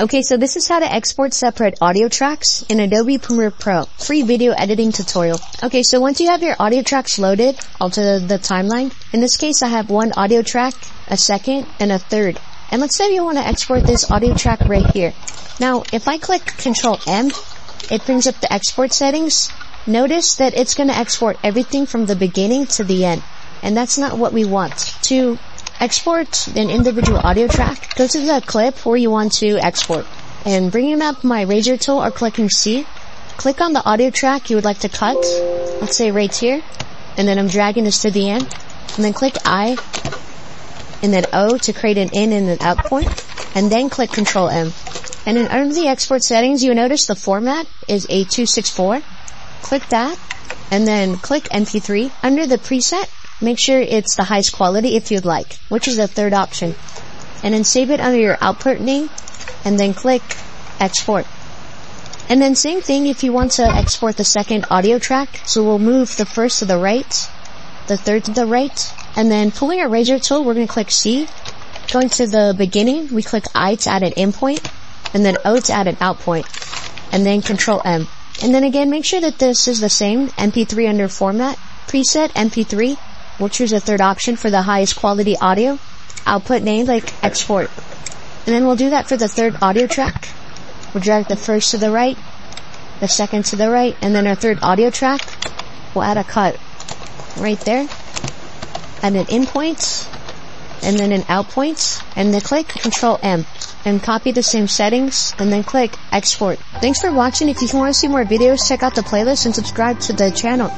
Okay, so this is how to export separate audio tracks in Adobe Premiere Pro. Free video editing tutorial. Okay, so once you have your audio tracks loaded onto the timeline, in this case I have one audio track, a second, and a third. And let's say you want to export this audio track right here. Now, if I click Control M, it brings up the export settings. Notice that it's going to export everything from the beginning to the end. And that's not what we want. To export an individual audio track, go to the clip where you want to export. And bringing up my razor tool or clicking C, click on the audio track you would like to cut, let's say right here, and then I'm dragging this to the end, and then click I, and then O to create an in and an out point, and then click Control M. And then under the export settings, you notice the format is H.264. Click that, and then click MP3. Under the preset, Make sure it's the highest quality if you'd like, which is the third option. And then save it under your output name, and then click export. And then same thing if you want to export the second audio track. So we'll move the first to the right, the third to the right, and then pulling our razor tool, we're going to click C. Going to the beginning, we click I to add an in point, and then O to add an out point, and then Control M. And then again, make sure that this is the same, MP3 under format, preset MP3, We'll choose a third option for the highest quality audio. Output name like export. And then we'll do that for the third audio track. We'll drag the first to the right, the second to the right, and then our third audio track, we'll add a cut right there. Add an in point, and then an out point, and then click Control M and copy the same settings and then click export. Thanks for watching. If you want to see more videos, check out the playlist and subscribe to the channel.